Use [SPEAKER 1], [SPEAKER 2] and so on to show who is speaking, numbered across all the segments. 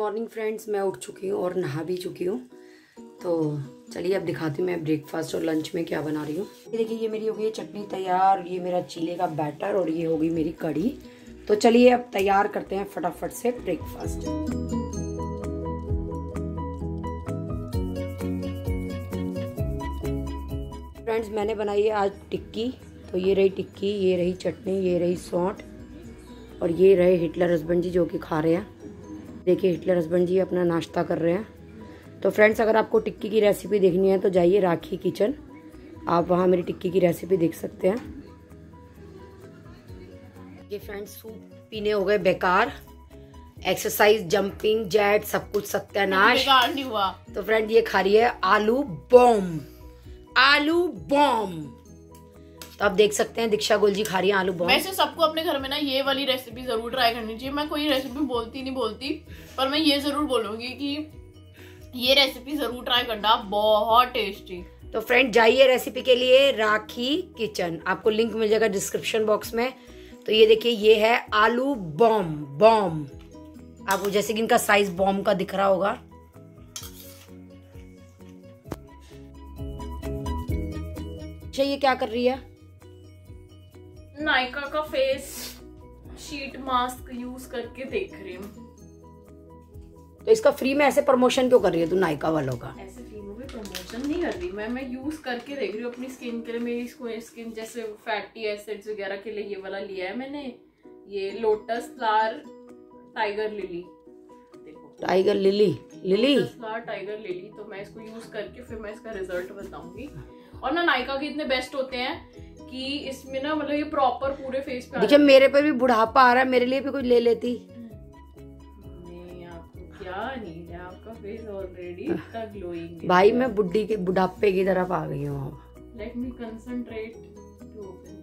[SPEAKER 1] Morning friends मैं उठ चुकी हूँ और नहा भी चुकी हूँ। तो चलिए, अब दिखाती हूँ मैं ब्रेकफास्ट और लंच में क्या बना रही हूँ। ये देखिए, ये मेरी हो गई चटनी तैयार, ये मेरा चीले का बैटर और ये होगी मेरी कड़ी तो चलिए, अब तैयार करते हैं फटाफट से ब्रेकफास्ट फ्रेंड्स मैंने बनाई है आज टिक्की। तो ये रही टिक्की, ये रही चटनी, ये रही सौंठ और ये रहे हिटलर हस्बैंड जी जो कि खा रहे हैं। देखिए हिटलर हस्बैंड जी अपना नाश्ता कर रहे हैं। तो फ्रेंड्स अगर आपको टिक्की की रेसिपी देखनी है तो जाइए राखी किचन। आप वहाँ मेरी टिक्की की रेसिपी देख सकते हैं। ये फ्रेंड्स सूप पीने हो गए बेकार। एक्सरसाइज जंपिंग जेट सब कुछ सत्यानाश।
[SPEAKER 2] नहीं हुआ।
[SPEAKER 1] तो फ्रेंड ये खा रही है आलू बॉम्ब आलू बॉम्ब तो आप देख सकते हैं दीक्षा गोल जी खा रही है आलू बॉम्ब
[SPEAKER 2] वैसे सबको अपने घर में ना ये वाली रेसिपी ज़रूर ट्राई करनी चाहिए। मैं कोई रेसिपी बोलती नहीं बोलती पर मैं ये ज़रूर बोलूँगी कि ये रेसिपी ज़रूर ट्राई करना बहुत टेस्टी
[SPEAKER 1] तो फ्रेंड जाइए रेसिपी के लिए राखी किचन आपको लिंक मिल जाएगा डिस्क्रिप्शन बॉक्स में। तो ये देखिए ये है आलू बॉम बॉम। आपको जैसे कि इनका साइज़ बॉम का दिख रहा होगा। अच्छा ये क्या कर रही है?
[SPEAKER 2] नायका का फेस शीट मास्क यूज़ करके देख रही हूँ।
[SPEAKER 1] तो इसका फ्री में ऐसे प्रमोशन क्यों कर रही है तू नायका वालों का?
[SPEAKER 2] ऐसे फ्री में भी प्रमोशन नहीं कर रही। मैं मैं यूज़ करके देख रही हूँ अपनी स्किन के लिए। मेरी स्किन जैसे फैटी एसिड्स वगैरह के लिए ये वाला लिया है मैंने। ये lotus flower tiger lily
[SPEAKER 1] tiger lily lily
[SPEAKER 2] tiger lily तो मैं इसको यूज़ करके फिर मैं इसका रिज़ल्ट बताऊँगी। और ना नायका के इतने बेस्ट होते हैं कि इसमें ना मतलब ये प्रॉपर पूरे फेस पे
[SPEAKER 1] देखिए मेरे पे भी बुढ़ापा आ रहा है मेरे लिए भी कोई ले लेती।
[SPEAKER 2] आपको क्या नहीं है? आपका फेस ऑलरेडी इतना ग्लोइंग
[SPEAKER 1] भाई मैं बुढ़ी के बुढ़ापे की तरफ़ आ गई हूँ
[SPEAKER 2] let me concentrate to open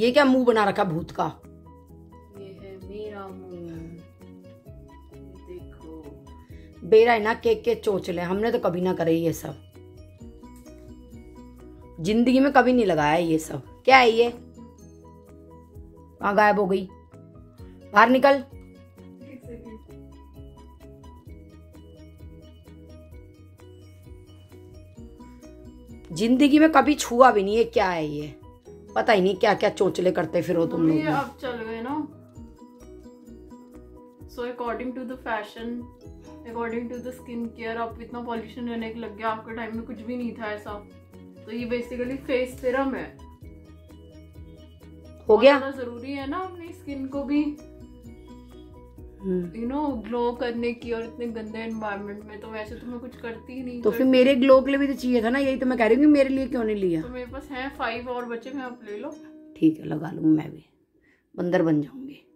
[SPEAKER 1] ये क्या मुँह बना रखा भूत का?
[SPEAKER 2] ये है मेरा मुँह। देखो।
[SPEAKER 1] बेरा है ना केक के चोचले हमने तो कभी ना करे ये सब। ज़िंदगी में कभी नहीं लगाया ये सब। क्या है ये? कहाँ गायब हो गई? बाहर निकल। ज़िंदगी में कभी छुआ भी नहीं है क्या है ये? पता ही नहीं क्या क्या चोचले करते फिर वो
[SPEAKER 2] तुम
[SPEAKER 1] लोग
[SPEAKER 2] अब चल गए ना। So according to the fashion according to the skin care आप इतना पॉल्यूशन रहने के लग गया आपके टाइम में कुछ भी नहीं था ऐसा। तो ये बेसिकली फेस सिरम है।
[SPEAKER 1] हो गया?
[SPEAKER 2] ज़रूरी है ना अपनी स्किन को भी। यू नो ग्लो करने की और इतने गंदे एनवायरनमेंट में तो वैसे तो मैं कुछ करती ही नहीं
[SPEAKER 1] तो फिर मेरे ग्लो के लिए भी तो चाहिए था ना यही तो मैं कह रही हूँ मेरे लिए क्यों नहीं लिया?
[SPEAKER 2] तो मेरे पास है फाइव और बचे मैं आप ले लो।
[SPEAKER 1] ठीक है लगा लूँगी मैं भी। बंदर बन जाऊँगी।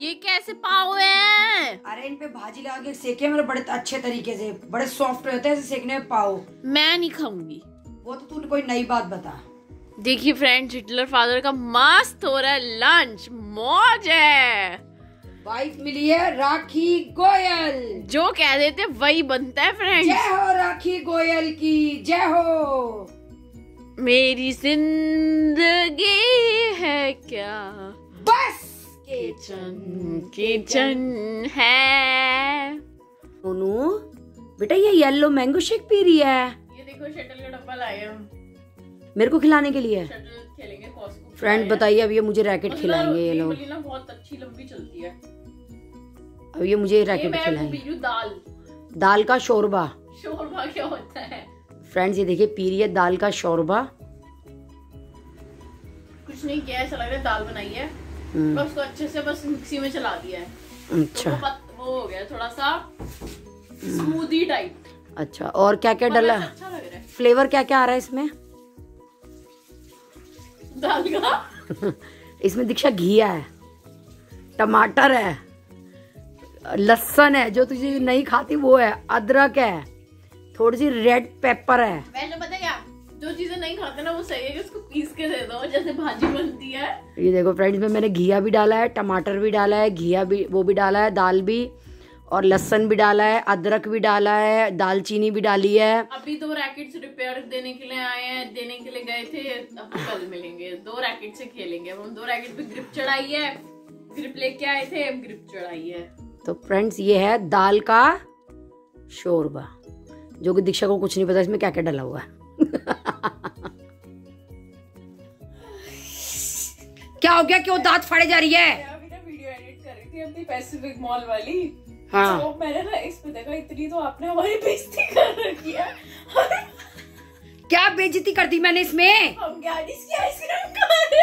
[SPEAKER 2] ये कैसे पाओ है?
[SPEAKER 1] अरे इन पे भाजी लगा के सेके मेरे बड़े अच्छे तरीके से बड़े सॉफ्ट रहते हैं सेकने में पाओ
[SPEAKER 2] मैं नहीं खाऊँगी।
[SPEAKER 1] वो तो तूने कोई नई बात बता।
[SPEAKER 2] देखिए फ्रेंड्स हिटलर फादर का मस्त हो रहा है लंच मौज है।
[SPEAKER 1] वाइफ मिली है राखी गोयल।
[SPEAKER 2] जो कह देते वही बनता है फ्रेंड्स
[SPEAKER 1] जय हो राखी गोयल की जय हो।
[SPEAKER 2] मेरी ज़िंदगी है क्या?
[SPEAKER 1] बस
[SPEAKER 2] किचन किचन है।
[SPEAKER 1] सोनू बेटा ये येलो मैंगो शेक पी रही है।
[SPEAKER 2] ये देखो शटल का डब्बा लाए हम।
[SPEAKER 1] मेरे को खिलाने के लिए।
[SPEAKER 2] शटल खेलेंगे
[SPEAKER 1] फ्रेंड बताइए अब ये मुझे रैकेट खिलाएँगे ये लोग।
[SPEAKER 2] बहुत अच्छी लंबी चलती है।
[SPEAKER 1] अब ये मुझे रैकेट खिलाएँगे।
[SPEAKER 2] दाल।
[SPEAKER 1] दाल का शोरबा।
[SPEAKER 2] शोरबा क्या होता है?
[SPEAKER 1] फ्रेंड्स ये देखिए पी रही है दाल का शोरबा।
[SPEAKER 2] कुछ नहीं किया ऐसा लग रहा है दाल बनाई है।
[SPEAKER 1] हम्म,
[SPEAKER 2] बस उसको अच्छे से बस मिक्सी में चला दिया है।
[SPEAKER 1] अच्छा।
[SPEAKER 2] तो वो वो हो गया थोड़ा सा स्मूदी टाइप
[SPEAKER 1] अच्छा और क्या क्या डला?
[SPEAKER 2] अच्छा लग रहा है।
[SPEAKER 1] फ्लेवर क्या क्या आ रहा है इसमें? इसमें दीक्षा घिया है टमाटर है लहसन है जो तुझे नहीं खाती वो है अदरक है थोड़ी सी रेड पेपर है।
[SPEAKER 2] वैसे पता क्या जो चीज़ें नहीं खाते ना वो सही है कि उसको पीस के दे दो जैसे भाजी बनती है।
[SPEAKER 1] ये देखो फ्रेंड्स में मैंने घिया भी डाला है टमाटर भी डाला है घिया भी वो भी डाला है दाल भी और लहसन भी डाला है अदरक भी डाला है दालचीनी भी डाली है।
[SPEAKER 2] अभी दो रैकेट रिपेयर देने के लिए आए हैं देने के लिए गए थे अब कल मिलेंगे। दो रैकेट से खेलेंगे अब हम दो रैकेट पे ग्रिप चढ़ाई है। ग्रिप लेके आए थे अब ग्रिप चढ़ाई है।
[SPEAKER 1] तो फ्रेंड्स ये है दाल का शोरबा जो कि दीक्षा को कुछ नहीं पता इसमें क्या क्या डाला हुआ है। क्या हो गया? क्यों दांत फाड़े जा रही है?
[SPEAKER 2] वीडियो एडिट कर रही थी अपनी पैसिफिक मॉल वाली।
[SPEAKER 1] हाँ।
[SPEAKER 2] तो मैंने ना इसमें देखा इतनी तो आपने हमारी बेइज्जती कर रखी है।
[SPEAKER 1] क्या बेइज्जती कर दी मैंने इसमें?
[SPEAKER 2] हम की आइसक्रीम खा रहे थे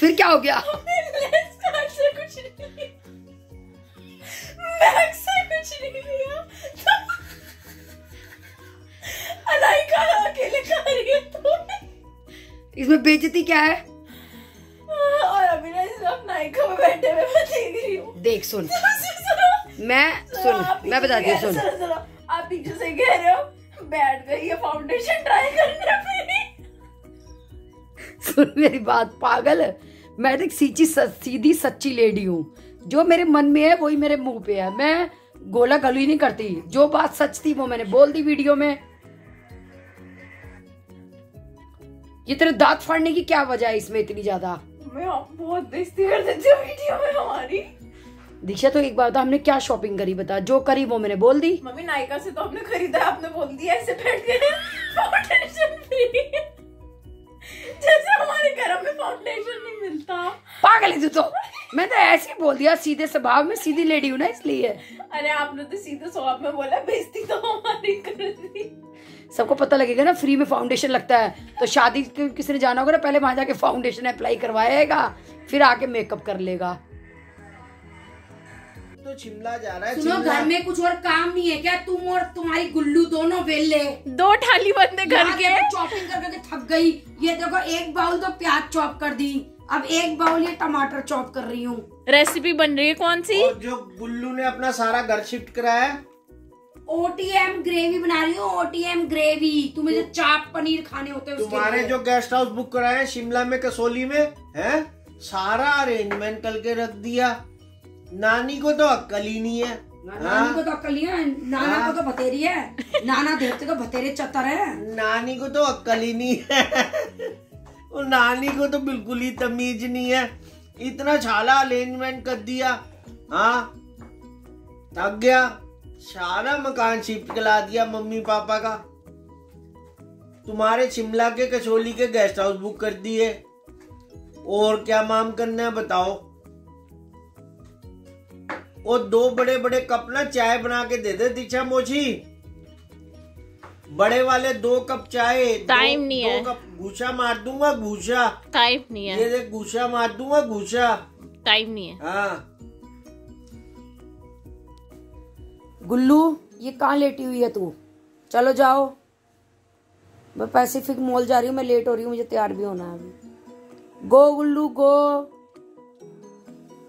[SPEAKER 1] फिर क्या हो गया?
[SPEAKER 2] लेस से कुछ नहीं। से कुछ नहीं लिया। तो अलाइका अकेले खा रही है तो।
[SPEAKER 1] इसमें बेइज्जती क्या है?
[SPEAKER 2] और अभी ना इस नायका में बैठे हुए मैं देख रही
[SPEAKER 1] देख सुन। मैं
[SPEAKER 2] सुन
[SPEAKER 1] मैं बताती हूँ सुन
[SPEAKER 2] आप पीछे से कह रहे हो बैठ गई ये फाउंडेशन ट्राई करने
[SPEAKER 1] सुन मेरी बात पागल मैं तो एक सीची सीधी सच्ची लेडी हूँ। जो मेरे मन में है वही मेरे मुँह पे है। मैं गोला गलू नहीं करती। जो बात सच थी वो मैंने बोल दी वीडियो में। ये तेरे दांत फाड़ने की क्या वजह है इसमें इतनी ज़्यादा?
[SPEAKER 2] मैं बहुत बेइज्जती कर देती हूँ वीडियो में हमारी।
[SPEAKER 1] दीक्षा तो एक बात हमने क्या शॉपिंग करी बता? जो करी वो मैंने बोल दी।
[SPEAKER 2] मम्मी नायका से तो आपने खरीदा आपने बोल दिया ऐसे बैठ के फाउंडेशन फ्री जैसे हमारे घर में फाउंडेशन नहीं मिलता।
[SPEAKER 1] पागल है तो मैं तो ऐसे ही बोल दिया सीधे स्वभाव में सीधी लेडी हूँ ना इसलिए।
[SPEAKER 2] अरे आपने तो सीधे स्वभाव में बोला बेइज्जती तो हमारी कर दी।
[SPEAKER 1] सबको पता लगेगा ना फ्री में फाउंडेशन लगता है। तो शादी किसी ने जाना होगा ना पहले वहाँ जाके फाउंडेशन अप्लाई करवाएगा फिर आके मेकअप कर लेगा।
[SPEAKER 3] तो शिमला जा रहा है
[SPEAKER 1] सुनो घर में कुछ और काम नहीं है क्या? तुम और तुम्हारी गुल्लू दोनों वेले
[SPEAKER 2] दो थाली बंदे घर के।
[SPEAKER 1] चॉपिंग कर करके थक गई। ये देखो एक बाउल तो प्याज चॉप कर दी। अब एक बाउल ये टमाटर चॉप कर रही हूँ।
[SPEAKER 2] रेसिपी बन रही है कौन सी?
[SPEAKER 3] और जो गुल्लू ने अपना सारा घर शिफ्ट कराया। है,
[SPEAKER 1] ओटीएम ग्रेवी बना रही हूँ ओटीएम ग्रेवी तुम्हें जो चाप पनीर खाने होते हैं
[SPEAKER 3] तुम्हारे जो गेस्ट हाउस बुक कराया है शिमला में कसोली में है? सारा अरेंजमेंट करके रख दिया। नानी को तो अक्कल ही नहीं है।
[SPEAKER 1] नानी को तो अक्ल नहीं है। नाना
[SPEAKER 3] हाँ।
[SPEAKER 1] को तो बतेरी है। नाना देखते तो बतेरे चतर है।
[SPEAKER 3] नानी को तो अक्कल ही नहीं है। और नानी को तो बिल्कुल ही तमीज नहीं है। इतना छाला अरेंजमेंट कर दिया। हाँ? थक गया। सारा मकान शिफ्ट करा दिया मम्मी पापा का। तुम्हारे शिमला के कचोली के गेस्ट हाउस बुक कर दिए। और क्या माम करना है बताओ? और दो बड़े बड़े कप ना चाय बना के दे दे दीक्षा मोची। बड़े वाले दो कप चाय
[SPEAKER 2] टाइम नहीं
[SPEAKER 3] दो
[SPEAKER 2] है।
[SPEAKER 3] कप घूसा मार दूँगा घूसा।
[SPEAKER 2] टाइम नहीं है।
[SPEAKER 3] ये देख घूसा मार दूँगा घूसा।
[SPEAKER 2] टाइम नहीं है।
[SPEAKER 3] हाँ।
[SPEAKER 1] गुल्लू ये कहाँ लेटी हुई है तू? चलो जाओ। मैं पैसिफिक मॉल जा रही हूँ मैं लेट हो रही हूँ मुझे तैयार भी होना है अभी। Go Gullu go.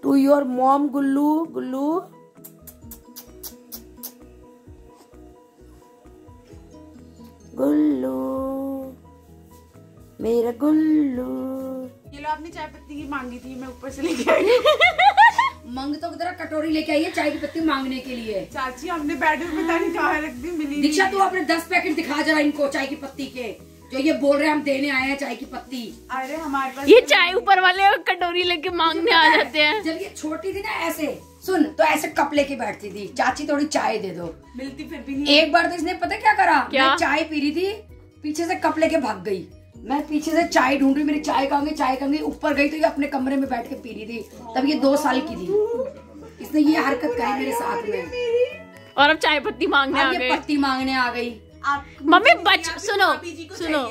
[SPEAKER 1] To your mom Gullu Gullu Gullu मेरा गुल्लू।
[SPEAKER 4] ये लो आपने चाय पत्ती की मांगी थी मैं ऊपर से लेके आई।
[SPEAKER 1] मंग तो तेरा कटोरी लेके आई है चाय की पत्ती मांगने के लिए।
[SPEAKER 4] चाची हमने में पता नहीं कहाँ रख दी मिली
[SPEAKER 1] दीक्षा। तू अपने दस पैकेट दिखा जरा इनको चाय की पत्ती के। जो ये बोल रहे हैं हम देने आए हैं चाय की पत्ती?
[SPEAKER 4] अरे हमारे पास
[SPEAKER 2] ये चाय ऊपर वाले कटोरी लेके मांगने आ जाते हैं।
[SPEAKER 1] जब ये छोटी थी ना ऐसे सुन तो ऐसे कप लेके बैठती थी। चाची थोड़ी चाय दे दो।
[SPEAKER 4] मिलती फिर भी नहीं।
[SPEAKER 1] एक बार तो इसने पता क्या करा?
[SPEAKER 2] क्या?
[SPEAKER 1] मैं चाय पी रही थी पीछे से कप लेके भाग गई। मैं पीछे से चाय ढूंढ रही मेरी चाय कहाँ गई चाय कहाँ गई ऊपर गई तो ये अपने कमरे में बैठ के पी रही थी। तब ये दो साल की थी। इसने ये हरकत करी मेरे साथ में।
[SPEAKER 2] और अब चाय पत्ती मांगने आ गए।
[SPEAKER 1] पत्ती मांगने आ गई।
[SPEAKER 2] मम्मी बच सुनो सुनो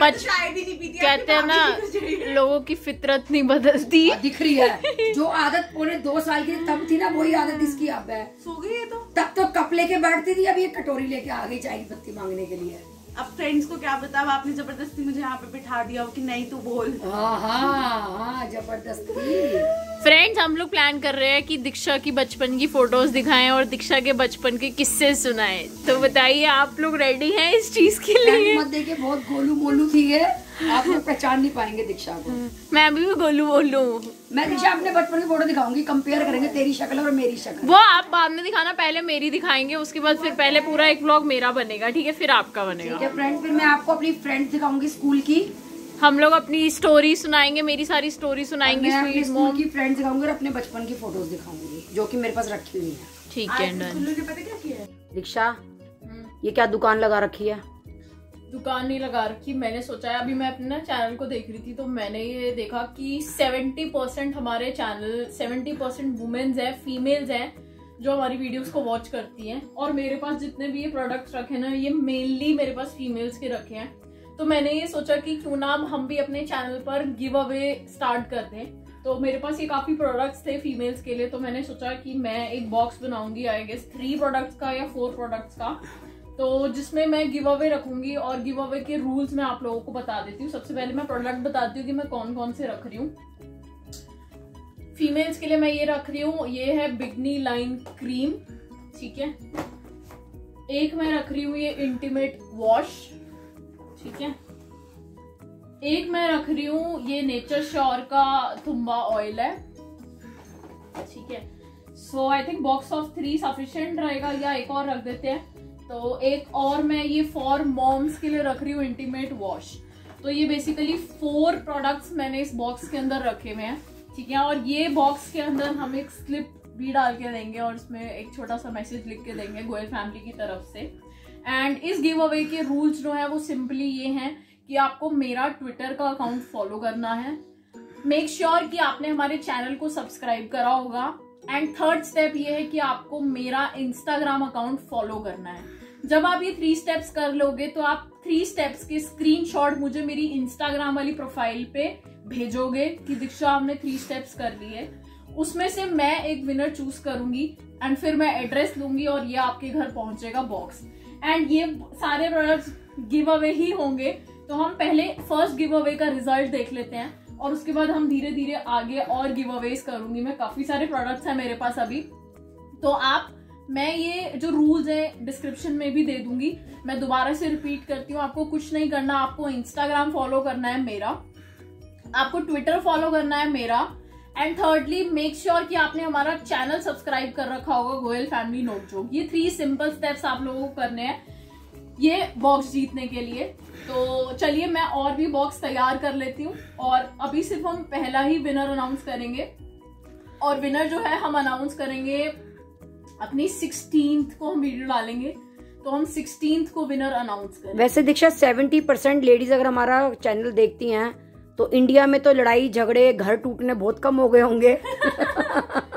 [SPEAKER 2] बच
[SPEAKER 4] चाय भी नहीं पीती
[SPEAKER 2] कहते हैं ना। लोगों की फितरत नहीं बदलती।
[SPEAKER 1] दिख रही है। जो आदत पौने दो साल की तब थी ना वही आदत इसकी अब है।
[SPEAKER 4] सो गई है तो।
[SPEAKER 1] तब तो कप लेके बैठती थी अब ये कटोरी लेके आ गई चाय की पत्ती मांगने के लिए।
[SPEAKER 4] अब फ्रेंड्स को क्या बताओ आपने ज़बरदस्ती मुझे यहाँ पे बिठा दिया हो कि नहीं तू बोल।
[SPEAKER 1] हाँ हाँ हाँ ज़बरदस्ती।
[SPEAKER 2] फ्रेंड्स हम लोग प्लान कर रहे हैं कि दीक्षा की बचपन की फ़ोटोज़ दिखाएँ और दीक्षा के बचपन के किस्से सुनाएँ। तो बताइए आप लोग रेडी हैं इस चीज़ के लिए?
[SPEAKER 1] मत देखिए बहुत गोलू मोलू थी ये आप लोग पहचान नहीं पाएँगे दीक्षा को।
[SPEAKER 2] मैं भी गोलू बोलू।
[SPEAKER 1] मैं दीक्षा अपने बचपन की फ़ोटो दिखाऊँगी कंपेयर करेंगे तेरी शक्ल और मेरी शक्ल।
[SPEAKER 2] वो आप बाद में दिखाना पहले मेरी दिखाएँगे उसके बाद फिर पहले पूरा एक ब्लॉग मेरा बनेगा ठीक है? फिर आपका बनेगा।
[SPEAKER 1] ठीक है फ्रेंड फिर मैं आपको अपनी फ्रेंड्स दिखाऊँगी स्कूल की।
[SPEAKER 2] हम लोग अपनी स्टोरी सुनाएँगे मेरी सारी स्टोरी सुनाएँगे
[SPEAKER 1] स्कूल की फ्रेंड्स दिखाऊँगी और अपने बचपन की फ़ोटोज़ दिखाऊँगी जो कि मेरे पास रखी हुई है।
[SPEAKER 2] ठीक है
[SPEAKER 4] आज
[SPEAKER 2] डन
[SPEAKER 4] कुल्लू ने पता क्या किया? है
[SPEAKER 1] दीक्षा ये क्या दुकान लगा रखी है?
[SPEAKER 2] दुकान नहीं लगा रखी, मैंने सोचा है, अभी मैं अपने चैनल को देख रही थी तो मैंने ये देखा कि 70 परसेंट हमारे चैनल 70 परसेंट वुमेन्स है फीमेल्स हैं, जो हमारी वीडियोस को वॉच करती हैं। और मेरे पास जितने भी ये प्रोडक्ट्स रखे ना, ये मेनली मेरे पास फीमेल्स के रखे हैं। तो मैंने ये सोचा कि क्यों ना हम भी अपने चैनल पर गिव अवे स्टार्ट कर दें। तो मेरे पास ये काफ़ी प्रोडक्ट्स थे फीमेल्स के लिए तो मैंने सोचा कि मैं एक बॉक्स बनाऊँगी आई गेस थ्री प्रोडक्ट्स का या फोर प्रोडक्ट्स का। तो जिसमें मैं गिव अवे रखूँगी और गिव अवे के रूल्स मैं आप लोगों को बता देती हूँ। सबसे पहले मैं प्रोडक्ट बताती हूँ कि मैं कौन कौन से रख रही हूँ। फीमेल्स के लिए मैं ये रख रही हूँ, ये है बिगनी लाइन क्रीम ठीक है? एक मैं रख रही हूँ ये इंटीमेट वॉश ठीक है? एक मैं रख रही हूँ ये नेचर श्योर का तुम्बा ऑयल है, ठीक है? So I think box of three sufficient रहेगा या एक और रख देते हैं। तो एक और मैं ये फॉर मॉम्स के लिए रख रही हूँ इंटीमेट वॉश तो ये बेसिकली फोर प्रोडक्ट्स मैंने इस बॉक्स के अंदर रखे हुए हैं, ठीक है? और ये बॉक्स के अंदर हम एक स्लिप भी डाल के देंगे और इसमें एक छोटा सा मैसेज लिख के देंगे गोयल फैमिली की तरफ़ से. एंड इस गिव अवे के रूल्स जो है वो सिंपली ये हैं कि आपको मेरा ट्विटर का अकाउंट फॉलो करना है. मेक श्योर sure कि आपने हमारे चैनल को सब्सक्राइब करा होगा. एंड थर्ड स्टेप ये है कि आपको मेरा इंस्टाग्राम अकाउंट फॉलो करना है। जब आप ये थ्री स्टेप्स कर लोगे तो आप थ्री स्टेप्स के स्क्रीनशॉट मुझे मेरी इंस्टाग्राम वाली प्रोफ़ाइल पे भेजोगे कि दीक्षा हमने थ्री स्टेप्स कर लिए उसमें से मैं एक विनर चूज़ करूँगी एंड फिर मैं एड्रेस लूँगी और ये आपके घर पहुंचेगा बॉक्स एंड ये सारे प्रोडक्ट्स गिव अवे ही होंगे। तो हम पहले फ़र्स्ट गिव अवे का रिज़ल्ट देख लेते हैं। और उसके बाद हम धीरे धीरे आगे और गिव अवेज करूँगी। मैं काफ़ी सारे प्रोडक्ट्स हैं मेरे पास अभी। तो आप, मैं ये जो रूल्स है डिस्क्रिप्शन में भी दे दूँगी। मैं दोबारा से रिपीट करती हूँ, आपको कुछ नहीं करना। आपको इंस्टाग्राम फॉलो करना है मेरा। आपको ट्विटर फॉलो करना है मेरा। एंड थर्डली मेक श्योर कि आपने हमारा चैनल सब्सक्राइब कर रखा होगा गोयल फैमिली नोट जो। ये थ्री सिंपल स्टेप्स आप लोगों को करने हैं। ये बॉक्स जीतने के लिए। तो चलिए मैं और भी बॉक्स तैयार कर लेती हूँ और अभी सिर्फ़ हम पहला ही विनर अनाउंस करेंगे। और विनर जो है हम अनाउंस करेंगे अपनी सिक्सटीन को हम वीडियो डालेंगे। तो हम सिक्सटीन को विनर अनाउंस करें
[SPEAKER 1] वैसे दीक्षा सेवेंटी परसेंट लेडीज़ अगर हमारा चैनल देखती हैं तो इंडिया में तो लड़ाई झगड़े घर टूटने बहुत कम हो गए होंगे।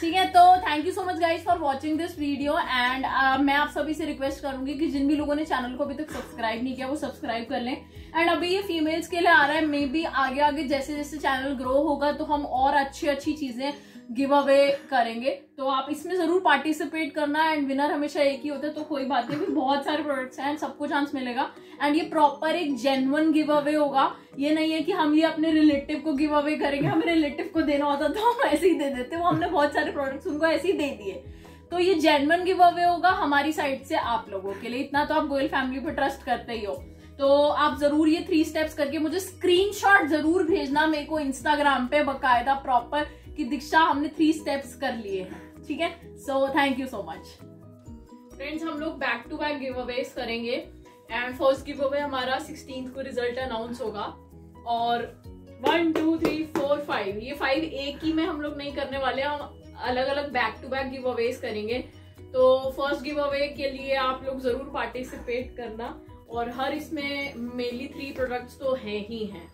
[SPEAKER 2] ठीक है तो thank you so much guys for watching this video and मैं आप सभी से रिक्वेस्ट करूँगी कि जिन भी लोगों ने चैनल को अभी तक सब्सक्राइब नहीं किया, वो सब्सक्राइब कर लें। एंड अभी ये फीमेल्स के लिए आ रहा है मे बी आगे आगे जैसे जैसे चैनल ग्रो होगा तो हम और अच्छी अच्छी चीज़ें गिव अवे करेंगे। तो आप इसमें ज़रूर पार्टिसिपेट करना एंड विनर हमेशा एक ही होता है तो कोई बात नहीं बहुत सारे प्रोडक्ट्स हैं, सबको चांस मिलेगा। एंड ये प्रॉपर एक जेनवन गिव अवे होगा। ये नहीं है कि हम ये अपने रिलेटिव को गिव अवे करेंगे, हमें रिलेटिव को देना होता तो हम ऐसे ही दे देते, वो हमने बहुत सारे प्रोडक्ट्स उनको ऐसे ही दे दिए। तो ये जेनवन गिव अवे होगा हमारी साइड से आप लोगों के लिए। इतना तो आप गोयल फैमिली पर ट्रस्ट करते ही हो। तो आप ज़रूर ये थ्री स्टेप्स करके मुझे स्क्रीनशॉट ज़रूर भेजना, मेरे को इंस्टाग्राम पे बकायदा प्रॉपर कि दीक्षा हमने थ्री स्टेप्स कर लिए ठीक है? So thank you so much friends हम लोग back to back giveaways करेंगे एंड फ़र्स्ट गिव अवे हमारा सिक्सटीन को रिज़ल्ट अनाउंस होगा, और one two three four five ये फाइव एक ही में हम लोग नहीं करने वाले, हम अलग अलग back to back giveaways करेंगे। तो फ़र्स्ट गिव अवे के लिए आप लोग ज़रूर पार्टिसिपेट करना, और हर इसमें मेनली थ्री प्रोडक्ट्स तो हैं ही हैं।